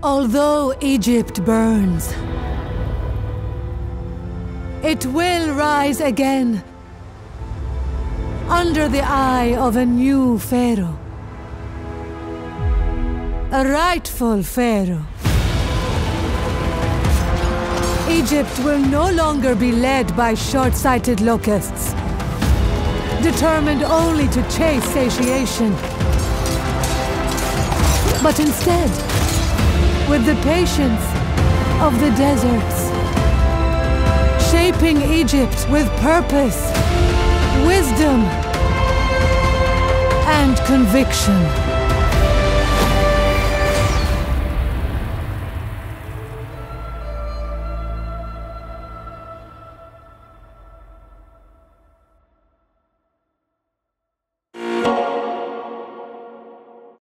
Although Egypt burns, it will rise again under the eye of a new Pharaoh. A rightful Pharaoh. Egypt will no longer be led by short-sighted locusts, determined only to chase satiation. But instead, with the patience of the deserts, shaping Egypt with purpose, wisdom, and conviction.